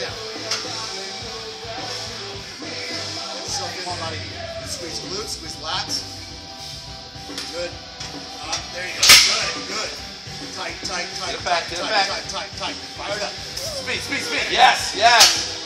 Down. So come on, buddy. Squeeze glutes, squeeze lats. Good. Uh, there you go. Good, good. Tight, tight, tight. Get it back, tight, get back. Tight, tight, tight. tight. Fire it up. Speed, speed, speed. Yes, yes.